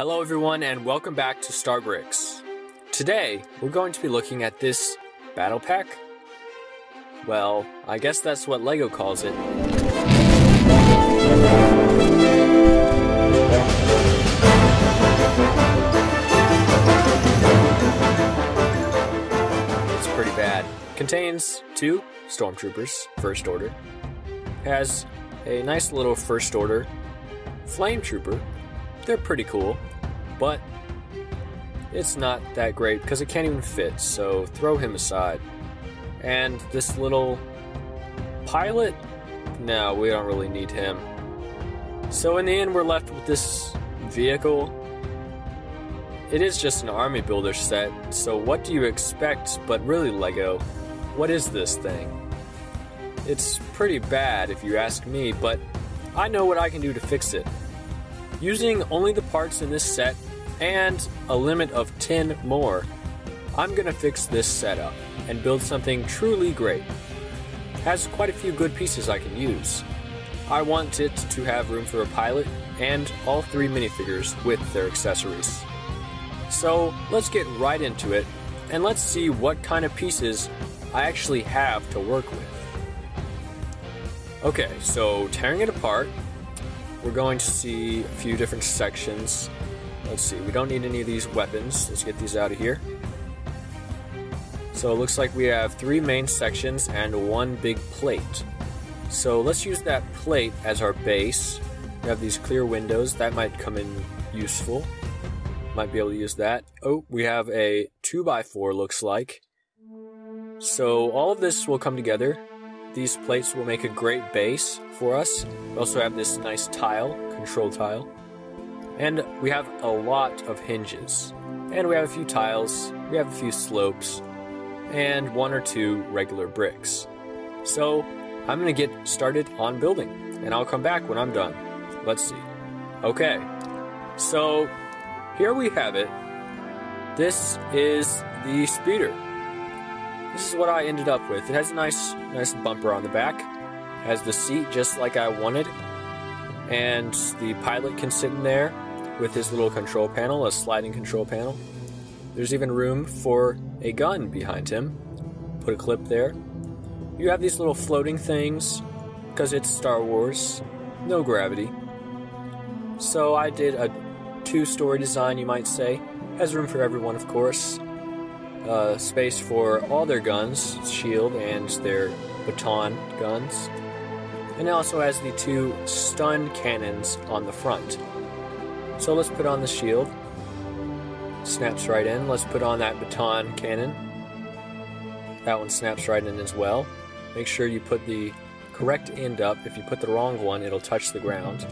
Hello, everyone, and welcome back to Starbricks. Today, we're going to be looking at this battle pack. Well, I guess that's what LEGO calls it. It's pretty bad. Contains two stormtroopers, first order. Has a nice little first order flame trooper. They're pretty cool, but it's not that great because it can't even fit, so throw him aside. And this little pilot, no, we don't really need him. So in the end, we're left with this vehicle. It is just an army builder set, so what do you expect but really LEGO? What is this thing? It's pretty bad if you ask me, but I know what I can do to fix it. Using only the parts in this set and a limit of 10 more, I'm gonna fix this setup and build something truly great. Has quite a few good pieces I can use. I want it to have room for a pilot and all three minifigures with their accessories. So let's get right into it and let's see what kind of pieces I actually have to work with. Okay, so tearing it apart, we're going to see a few different sections. Let's see, we don't need any of these weapons. Let's get these out of here. So it looks like we have three main sections and one big plate. So let's use that plate as our base. We have these clear windows, that might come in useful. Might be able to use that. Oh, we have a 2x4 looks like. So all of this will come together. These plates will make a great base for us. We also have this nice tile, control tile. And we have a lot of hinges. And we have a few tiles, we have a few slopes, and one or two regular bricks. So I'm gonna get started on building, and I'll come back when I'm done. Let's see. Okay, so here we have it. This is the speeder. This is what I ended up with. It has a nice, nice bumper on the back. Has the seat just like I wanted, and the pilot can sit in there with his little control panel, a sliding control panel. There's even room for a gun behind him. Put a clip there. You have these little floating things because it's Star Wars, no gravity. So I did a two-story design, you might say. Has room for everyone, of course. Uh, space for all their guns, shield and their baton guns. And it also has the two stun cannons on the front. So let's put on the shield. Snaps right in. Let's put on that baton cannon. That one snaps right in as well. Make sure you put the correct end up. If you put the wrong one, it'll touch the ground.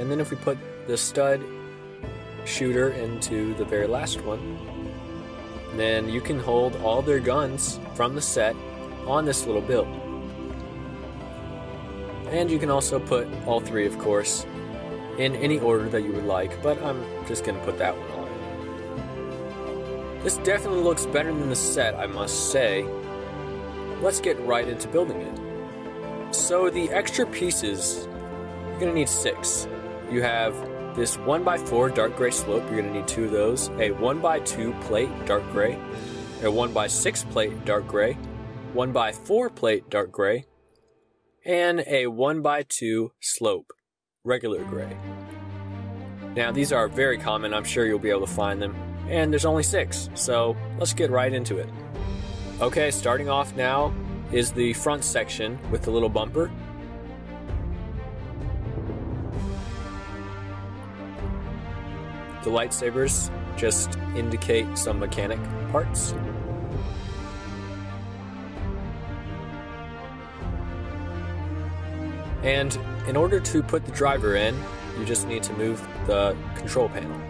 And then if we put the stud shooter into the very last one, then you can hold all their guns from the set on this little build. And you can also put all three, of course, in any order that you would like, but I'm just going to put that one on. This definitely looks better than the set, I must say. Let's get right into building it. So the extra pieces, you're going to need six. You have this 1x4 dark gray slope, you're going to need two of those. A 1x2 plate, dark gray. A 1x6 plate, dark gray. 1x4 plate, dark gray. And a 1x2 slope, regular gray. Now, these are very common. I'm sure you'll be able to find them. And there's only six, so let's get right into it. Okay, starting off now is the front section with the little bumper. The lightsabers just indicate some mechanic parts. And in order to put the driver in, you just need to move the control panel.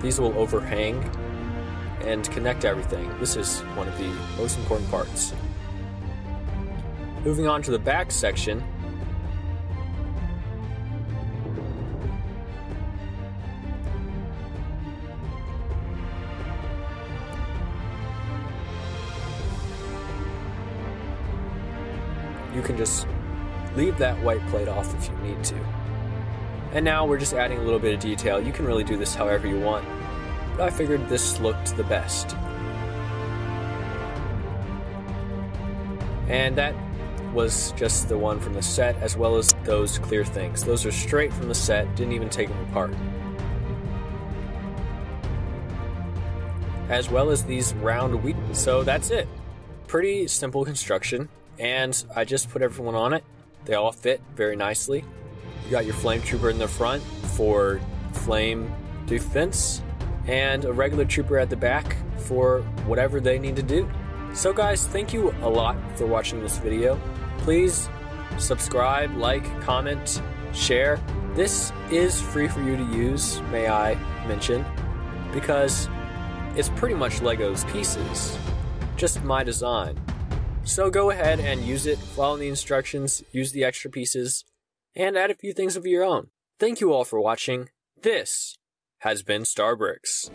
These will overhang and connect everything. This is one of the most important parts. Moving on to the back section, you can just leave that white plate off if you need to. And now we're just adding a little bit of detail. You can really do this however you want, but I figured this looked the best. And that was just the one from the set, as well as those clear things. Those are straight from the set, didn't even take them apart. As well as these round wheat. So that's it. Pretty simple construction, and I just put everyone on it. They all fit very nicely. You got your flame trooper in the front for flame defense, and a regular trooper at the back for whatever they need to do. So guys, thank you a lot for watching this video. Please subscribe, like, comment, share. This is free for you to use, may I mention, because it's pretty much Lego's pieces, just my design. So go ahead and use it, follow the instructions, use the extra pieces, and add a few things of your own. Thank you all for watching. This has been Starbricks.